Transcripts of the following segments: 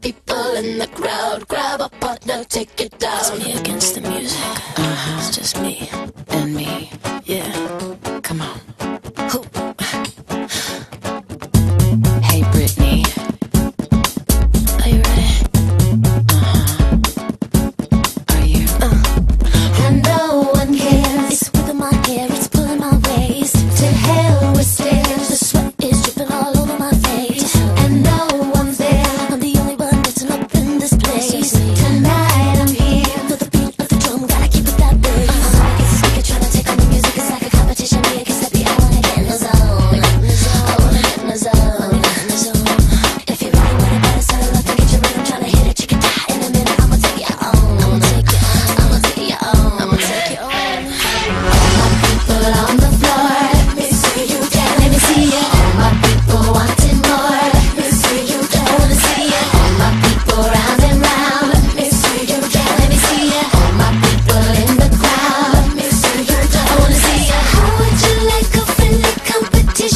people in the crowd. Grab a partner, take it down. It's me against the music. Uh-huh. It's just me.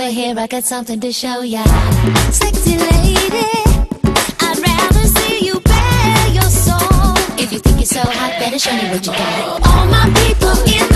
over here, I got something to show ya. Sexy lady, I'd rather see you bare your soul. If you think you're so hot, better show me what you got. All my people in